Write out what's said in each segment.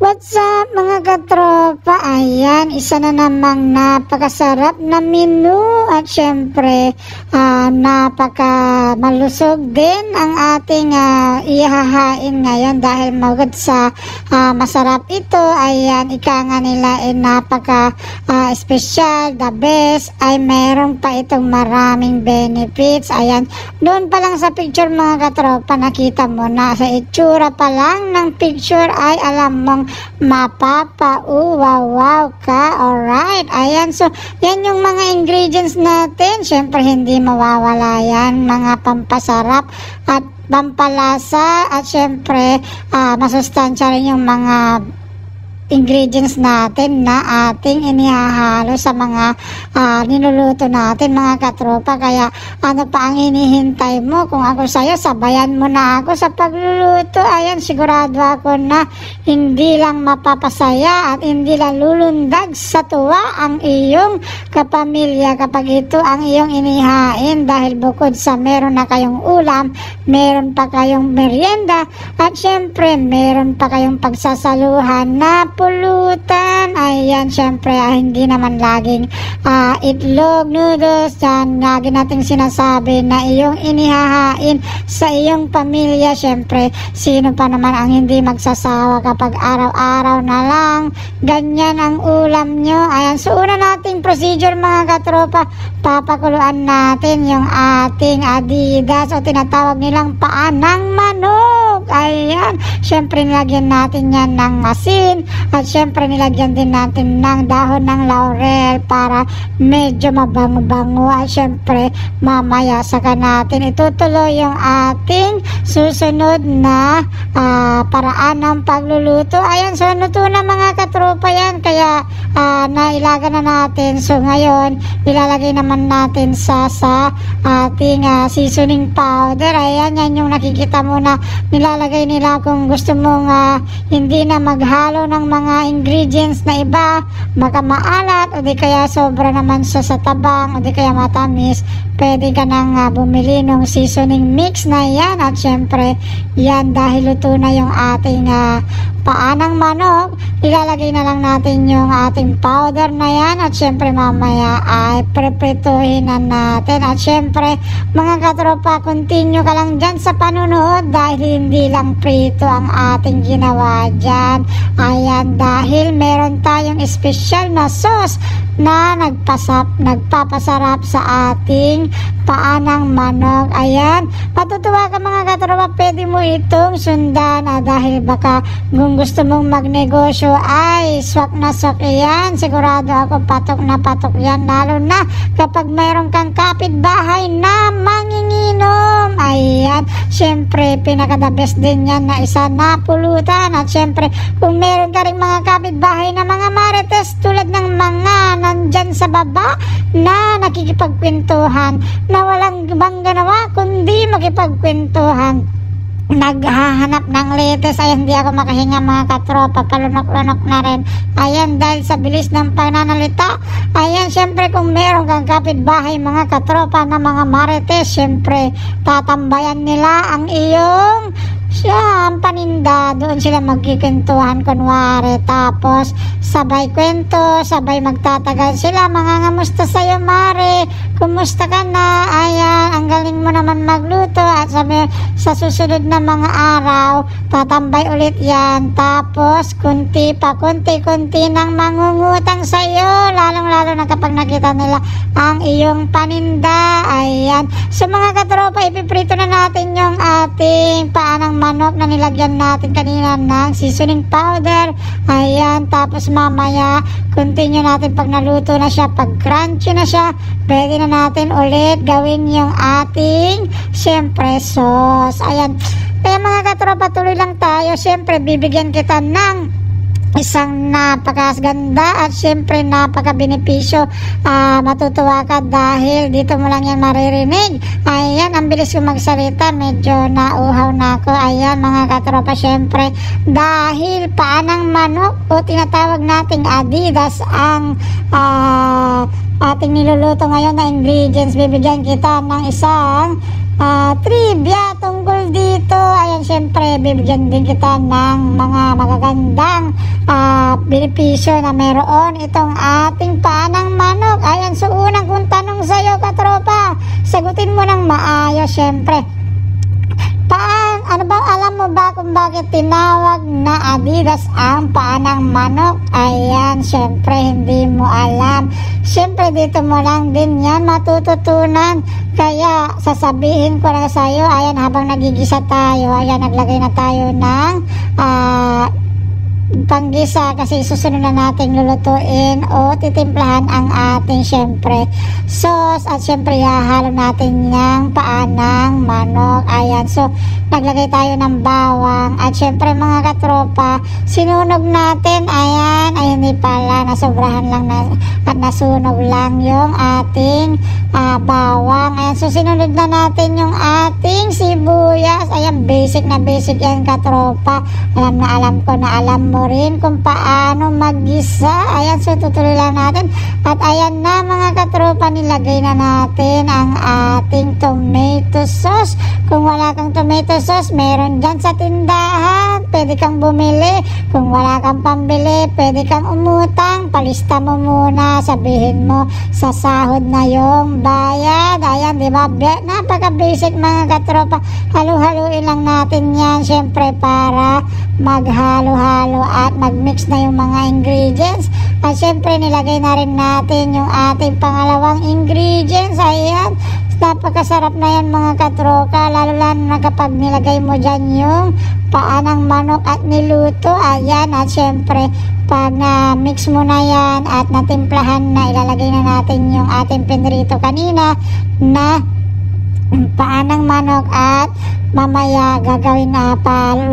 What's up mga katropa? Ayan, isa na namang napakasarap na menu at syempre uh, napaka malusog din ang ating uh, ihahain ngayon dahil magod sa uh, masarap ito. Ayan, ika nga nila ay napaka uh, special, the best ay meron pa itong maraming benefits. Ayan, doon pa lang sa picture mga katropa nakita mo na sa itsura pa lang ng picture ay alam mong mapapa-uwawaw ka. Alright, ayan. So, yan yung mga ingredients natin. Siyempre, hindi mawawala yan. Mga pampasarap at pampalasa at syempre uh, masustansya rin yung mga ingredients natin na ating inihahalo sa mga uh, niluluto natin mga katropa. Kaya ano pa ang hinihintay mo? Kung ako sa'yo sabayan mo na ako sa pagluluto. Ayan sigurado ako na hindi lang mapapasaya at hindi lang lulundag sa tuwa ang iyong kapamilya kapag ito ang iyong inihain. Dahil bukod sa meron na kayong ulam meron pa kayong merienda at syempre meron pa kayong pagsasaluhan na pulutan. Ayan, syempre, ah, hindi naman laging uh, itlog, noodles, yan, lagi nating sinasabi na iyong inihahain sa iyong pamilya. Syempre, sino pa naman ang hindi magsasawa kapag araw-araw na lang, ganyan ang ulam nyo. Ayan, so una nating procedure mga katropa, papakuluan natin yung ating adidas o tinatawag nilang paan ng manok. Ayan, syempre nilagyan natin yan ng masin at syempre nilagyan din natin ng dahon ng laurel para medyo mabango-bango at syempre mamaya saka natin itutuloy yung ating susunod na uh, paraan ng pagluluto. Ayan, so na mga katropa yan kaya uh, nailaga na natin. So ngayon ilalagay naman natin sa sa ating uh, seasoning powder. Ayan, yan yung nakikita mo na nilalagay nila kung gusto mong uh, hindi na maghalo ng mga ingredients na iba, baka maalat o di kaya sobra naman sa sa tabang o di kaya matamis, pwede ka nang uh, bumili ng seasoning mix na yan. At syempre yan dahil luto na yung ating uh, paanang manok, ilalagay na lang natin yung ating powder na yan at syempre mamaya ay preprituhin na natin. At syempre mga katropa continue ka lang dyan sa panunood dahil hindi lang prito ang ating ginawa dyan. Ayan dahil meron tayong special na sauce na nagpasap, nagpapasarap sa ating paanang manok. Ayan, patutuwa ka mga katropa pwede mo itong sundan ah, dahil baka kung gusto mong magnegosyo ay swak na swak yan. Sigurado ako patok na patok yan. Lalo na kapag mayroon kang kapitbahay na manginginom. Ayan. Siyempre, pinaka the best din yan na isa na pulutan. At siyempre, kung meron ka rin mga kapitbahay na mga marites tulad ng mga nandyan sa baba na nakikipagkwentuhan na walang bang ganawa kundi makipagkwentuhan naghahanap ng latest ay hindi ako makahinga mga katropa. Palunok-lunok na rin. Ayan dahil sa bilis ng pananalita ayan syempre kung meron kang kapitbahay mga katropa na mga marites syempre tatambayan nila ang iyong siya ang paninda. Doon sila magkikintuhan kunwari. Tapos sabay kwento sabay magtatagal sila. Mga ngamusta sa'yo mare? Kumusta ka na? Ayan ang galing mo naman magluto. At sabi sa susunod na mga araw tatambay ulit yan. Tapos kunti pa kunti kunti nang mangungutang sa'yo. Lalong lalo na kapag nakita nila ang iyong paninda. Ayan. So mga katropa ipiprito na natin yung ating paanang manok na nilagyan natin kanina ng seasoning powder. Ayan, tapos mamaya, continue natin pag naluto na siya, pag crunchy na siya, pwede na natin ulit gawin yung ating, syempre, sauce. Ayan, kaya mga katropa, tuloy lang tayo. Syempre, bibigyan kita ng isang napakaganda at syempre napaka-benepisyo. Uh, matutuwa ka dahil dito mo lang yan maririnig. Ayan ang bilis ko magsalita. Medyo nauhaw na ako. Ayan mga katropa syempre dahil paanang manok o tinatawag nating adidas ang uh, ating niluluto ngayon na ingredients bibigyan kita ng isang uh, trivia tungkol dito ayan syempre bibigyan din kita ng mga magagandang ah, benepisyo na meron itong ating paanang manok. Ayan, so unang kong tanong sa'yo, katropa, sagutin mo ng maayos, syempre. Paan, ano ba, alam mo ba kung bakit tinawag na Adidas ang paanang manok? Ayan, syempre hindi mo alam. Syempre dito mo lang din yan matututunan. Kaya sasabihin ko na sa iyo, ayan habang nagigisa tayo, ayan naglagay na tayo ng ah, panggisa kasi susunod na natin lulutuin o titimplahan ang ating syempre sauce. At syempre hahalo natin ng paanang manok. Ayan so naglagay tayo ng bawang. At syempre mga katropa sinunog natin. Ayan ay hindi pala. Nasobrahan lang na, at nasunog lang yung ating ah, bawang. Ayan so sinunod na natin yung ating sibuyas ayan basic na basic yan katropa alam na alam ko na alam mo rin kung paano maggisa. Ayan, so tutuloy lang natin. At ayan na mga katropa, nilagay na natin ang ating tomato sauce. Kung wala kang tomato sauce, meron dyan sa tindahan. Pwede kang bumili. Kung wala kang pambili, pwede kang umutang. Palista mo muna, sabihin mo sa sahod na yung bayad. Ayan, di ba? Napaka-basic mga katropa. Halo-haluin lang natin yan, syempre, para maghalo-halo at mag-mix na yung mga ingredients. At syempre, nilagay na rin natin yung ating pangalawang ingredients. Ayan, napakasarap na yan mga katroka. Lalo lalo na kapag nilagay mo dyan yung paanang manok at niluto. Ayan, at syempre, pag na-mix mo na yan at natimplahan na, ilalagay na natin yung ating pinrito kanina na paanang manok at mamaya gagawin na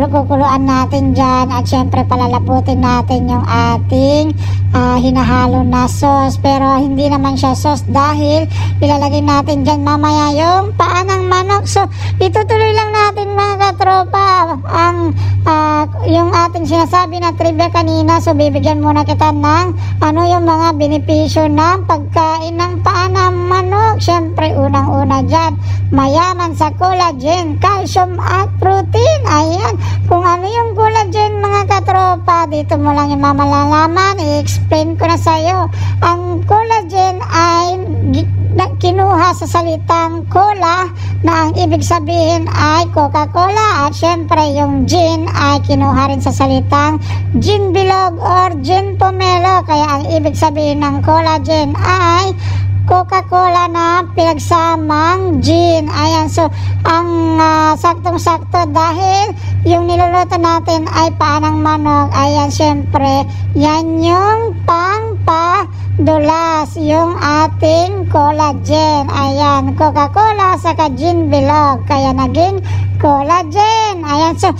kukuluan natin dyan at syempre palalaputin natin yung ating ah, hinahalo na sauce. Pero hindi naman siya sauce dahil ilalagay natin dyan mamaya yung paanang manok. So itutuloy lang natin mga katropa ang yung ating sinasabi na trivia kanina so bibigyan muna kita ng ano yung mga benepisyo ng pagkain ng paanang manok syempre unang una dyan mayaman sa collagen, calcium at protein. Ayan, kung ano yung collagen mga katropa, dito mo lang yung mamalalaman, i-explain ko na sa'yo. Ang collagen ay sa salitang cola na ang ibig sabihin ay Coca-Cola at syempre yung gin ay kinuha rin sa salitang gin bilog or gin pomelo kaya ang ibig sabihin ng collagen ay Coca-Cola na pinagsamang gin. Ayan, so ang ah, saktong-sakto dahil yung niluluto natin ay paanang manok. Ayan, syempre, yan yung pangpadulas, yung ating collagen. Ayan, Coca-Cola saka gin bilog. Kaya naging collagen. Ayan, so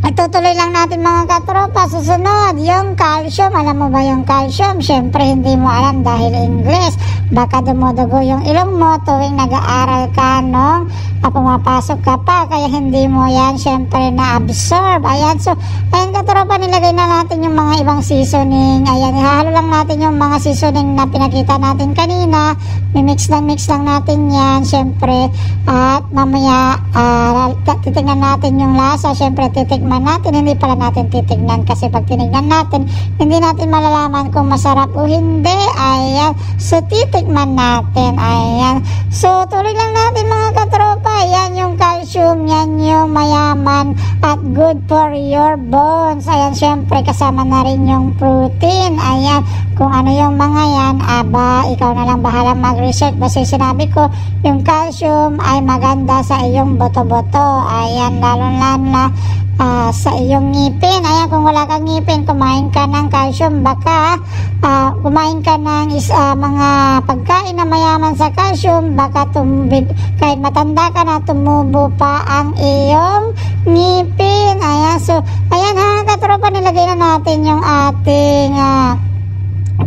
Itutuloy lang natin mga katropa. Susunod, yung calcium. Alam mo ba yung calcium? Siyempre, hindi mo alam dahil English. Baka dumudugo yung ilong mo tuwing nag-aaral ka nung ah, pumapasok ka pa. Kaya hindi mo yan siyempre na-absorb. Ayan, so, ayan katropa, nilagay na natin yung mga ibang seasoning. Ayan, ihahalo lang natin yung mga seasoning na pinakita natin kanina. Mimix lang, mix lang natin yan, siyempre. At mamaya, ah, titignan natin yung lasa. Siyempre, titikman natin. Hindi pala natin titignan kasi pag tinignan natin, hindi natin malalaman kung masarap o hindi. Ayan. So, titikman natin. Ayan. So, tuloy lang natin mga katropa. Ayan yung calcium. Yan yung mayaman at good for your bones. Ayan, syempre kasama na rin yung protein. Ayan. Kung ano yung mga yan, aba, ikaw na lang bahala mag-research. Basta sinabi ko, yung calcium ay maganda sa iyong boto-boto. Ayan, lalo-lalo na ah, sa iyong ngipin. Ayan, kung wala kang ngipin, kumain ka ng calcium. Baka ah, kumain ka ng is, ah, mga pagkain na mayaman sa calcium, baka tumbid, kahit matanda ka na, tumubo pa ang iyong ngipin. Ayan, so, ayan ha, katropa, nilagay na natin yung ating ah,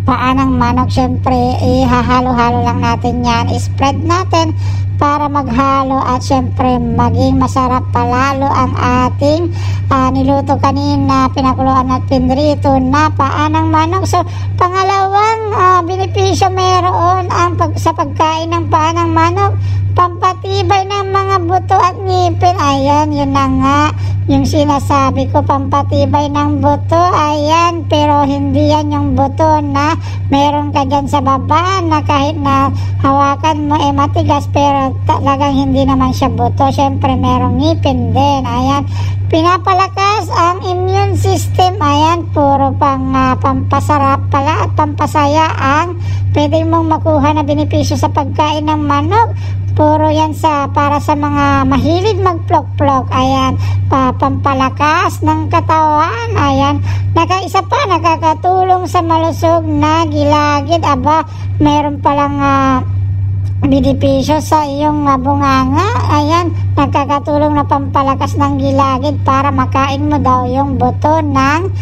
paanang manok, syempre, ihahalo-halo lang natin yan. Spread natin para maghalo at syempre maging masarap palalo ang ating ah, niluto kanina, pinakuluan at pinrito na paanang manok. So, pangalawang ah, benepisyo meron ang pag, sa pagkain ng paanang manok, pampatibay ng mga buto at ngipin. Ayan, yun na nga yung sinasabi ko, pampatibay ng buto. Ayan, yan, pero hindi yan yung buto na meron ka dyan sa baba na kahit na hawakan mo eh matigas pero talagang hindi naman siya buto. Siyempre merong ngipin din. Ayan, pinapalakas ang immune system. Ayan, puro pang uh, pampasarap pala at pampasaya ang pwede mong makuha na benepisyo sa pagkain ng manok. Puro yan sa para sa mga mahilig magplok-plok. Ayan, pa, pampalakas ng katawan. Ayan, nakaisa pa, nakakatulong sa malusog na gilagid. Aba, meron palang uh, benepisyo sa iyong uh, bunganga. Ayan, nagkakatulong na pampalakas ng gilagid para makain mo daw yung buto ng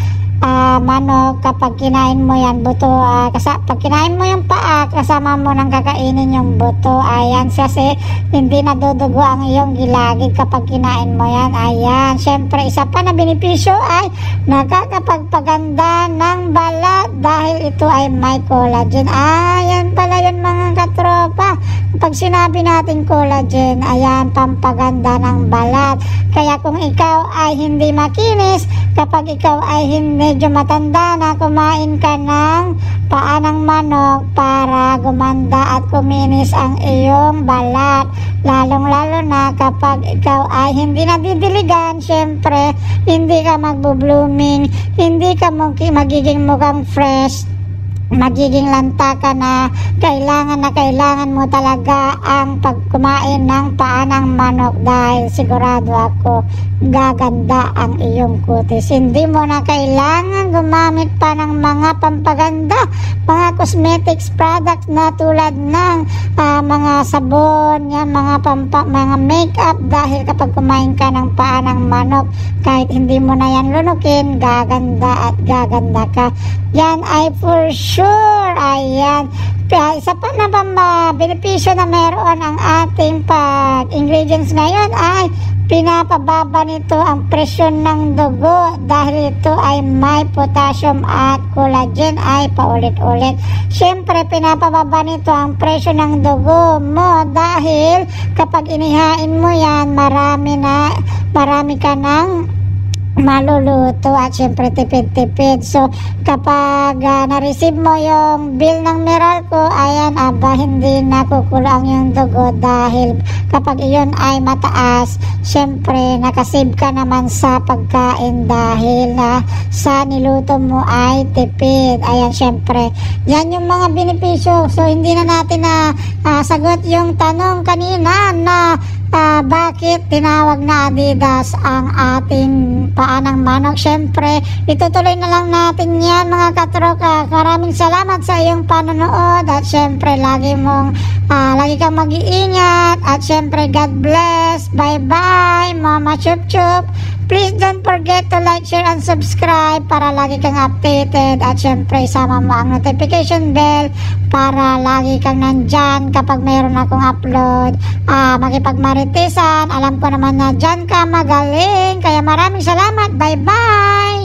uh, manok kapag kinain mo yan buto uh, kasa, pag kinain mo yung paa kasama mo nang kakainin yung buto. Ayan kasi hindi nadudugo ang iyong gilagid kapag kinain mo yan. Ayan syempre isa pa na benepisyo ay nakakapagpaganda ng balat dahil ito ay may collagen. Ayan pala yun mga katropa. Pag sinabi natin collagen ayan pampaganda ng balat. Kaya kung ikaw ay hindi makinis kapag ikaw ay hindi medyo matanda na kumain ka ng paa ng manok para gumanda at kuminis ang iyong balat. Lalong-lalo na kapag ikaw ay hindi nadidiligan, syempre, hindi ka magbo-blooming, hindi ka magiging mukhang fresh magiging lanta ka na kailangan na kailangan mo talaga ang pagkumain ng paa ng manok dahil sigurado ako gaganda ang iyong kutis. Hindi mo na kailangan gumamit pa ng mga pampaganda, mga cosmetics products na tulad ng uh, mga sabon, yan, mga, pampa, mga makeup dahil kapag kumain ka ng paa ng manok, kahit hindi mo na yan lunukin, gaganda at gaganda ka. Yan ay for sure. Ayan. Isa pa na ba benepisyo na meron ang ating pag-ingredients ngayon ay pinapababa nito ang presyon ng dugo dahil ito ay may potassium at collagen ay paulit-ulit. Siyempre, pinapababa nito ang presyon ng dugo mo dahil kapag inihain mo yan, marami na, marami ka ng maluluto at syempre tipid-tipid. So, kapag uh, na-receive mo yung bill ng Meralco, ayan, aba, hindi nakukulang yung dugo dahil kapag iyon ay mataas, syempre, nakasave ka naman sa pagkain dahil na uh, sa niluto mo ay tipid. Ayan, syempre, yan yung mga benepisyo. So, hindi na natin na uh, sagot yung tanong kanina na uh, bakit tinawag na Adidas ang ating paanang manok. Siyempre, itutuloy na lang natin yan mga katroka. Maraming salamat sa iyong panonood at siyempre lagi mong uh, lagi kang mag-iingat at siyempre God bless. Bye-bye Mama Chup Chup. Please don't forget to like, share, and subscribe para lagi kang updated at syempre isama mo ang notification bell para lagi kang nandyan kapag mayroon akong upload. Uh, makipagmaritisan, alam ko naman na dyan ka magaling. Kaya maraming salamat. Bye-bye!